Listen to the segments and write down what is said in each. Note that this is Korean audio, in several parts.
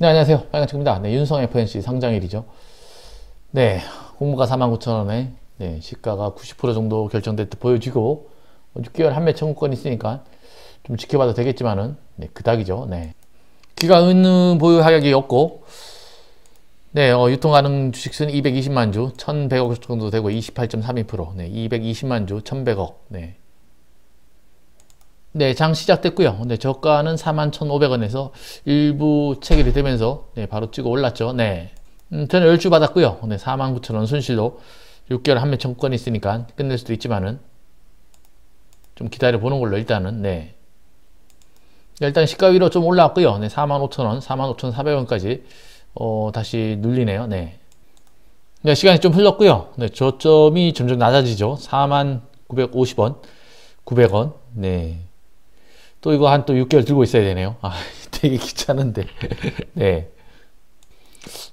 네, 안녕하세요. 빨간책입니다. 네, 윤성 FNC 상장일이죠. 네, 공모가 49,000원에 네, 시가가 90% 정도 결정될 듯 보여지고 6개월 한매 청구권이 있으니까 좀 지켜봐도 되겠지만은 네, 그닥이죠. 네. 기간 보유 하격이 없고 네, 어, 유통 가능 주식수는 220만 주, 1,100억 정도 되고 28.32%. 네, 220만 주, 1,100억. 네. 네, 장 시작됐고요. 네, 저가는 41,500원에서 일부 체결이 되면서 네, 바로 찍어 올랐죠. 네. 음, 저는 열주 받았고요. 네, 49,000원 순실로 6개월 한매 청구권이 있으니까 끝낼 수도 있지만은 좀 기다려 보는 걸로 일단은 네. 일단 시가 위로 좀 올라왔고요. 네, 45,000원, 45,400원까지 어, 다시 눌리네요. 네. 네, 시간이 좀 흘렀고요. 네, 저점이 점점 낮아지죠. 49,950원, 900원. 네. 또 이거 한 또 6개월 들고 있어야 되네요. 아, 되게 귀찮은데. 네.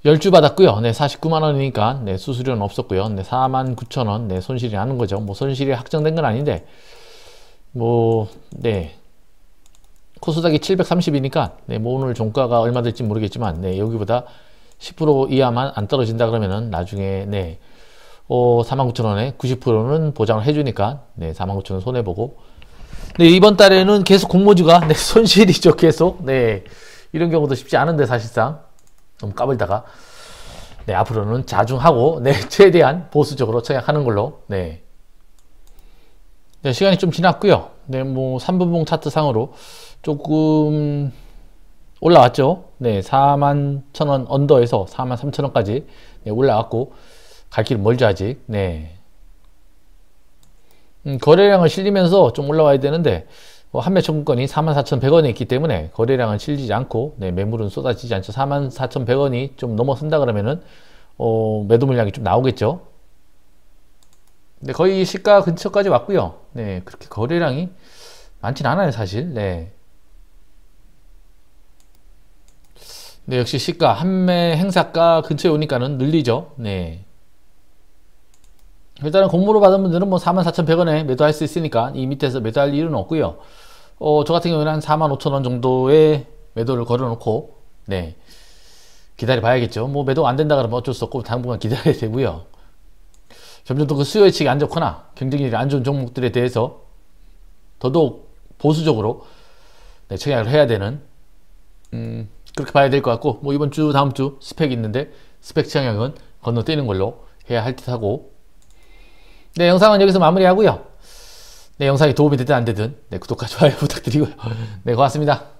10주 받았고요. 네, 49만 원이니까, 네, 수수료는 없었고요. 네, 49,000원, 네, 손실이 나는 거죠. 뭐, 손실이 확정된 건 아닌데, 뭐, 네. 코스닥이 730이니까, 네, 뭐, 오늘 종가가 얼마 될지 모르겠지만, 네, 여기보다 10% 이하만 안 떨어진다 그러면은, 나중에, 네, 어, 49,000원에 90%는 보장을 해 주니까, 네, 49,000원 손해 보고, 네, 이번 달에는 계속 공모주가 네, 손실이죠, 계속. 네. 이런 경우도 쉽지 않은데 사실상 너무 까불다가 네, 앞으로는 자중하고 네, 최대한 보수적으로 청약하는 걸로 네. 네, 시간이 좀 지났고요. 네, 뭐 3분봉 차트 상으로 조금 올라왔죠. 네, 4만 1천원 언더에서 4만 3천 원까지 네, 올라왔고 갈 길은 멀죠 아직. 네. 음, 거래량을 실리면서 좀 올라와야 되는데 어, 한매 청구권이 44,100원에 있기 때문에 거래량은 실리지 않고 네, 매물은 쏟아지지 않죠. 44,100원이 좀 넘어선다 그러면은 어, 매도 물량이 좀 나오겠죠. 네, 거의 시가 근처까지 왔고요. 네, 그렇게 거래량이 많진 않아요, 사실. 네. 네, 역시 시가 한매 행사가 근처에 오니까는 늘리죠. 네. 일단은 공모로 받은 분들은 뭐 44,100원에 매도할 수 있으니까 이 밑에서 매도할 이유는 없고요. 어, 저 같은 경우에는 한 45,000원 정도의 매도를 걸어놓고 네 기다려 봐야겠죠. 뭐 매도 안 된다 그러면 어쩔 수 없고 당분간 기다려야 되고요. 점점 더 그 수요 예측이 안 좋거나 경쟁력이 안 좋은 종목들에 대해서 더더욱 보수적으로 네, 청약을 해야 되는 음, 그렇게 봐야 될 것 같고 뭐 이번 주 다음 주 스펙이 있는데 스펙 청약은 건너뛰는 걸로 해야 할 듯하고 네, 영상은 여기서 마무리하고요. 네, 영상이 도움이 되든 안 되든 네, 구독과 좋아요 부탁드리고요. 네, 고맙습니다.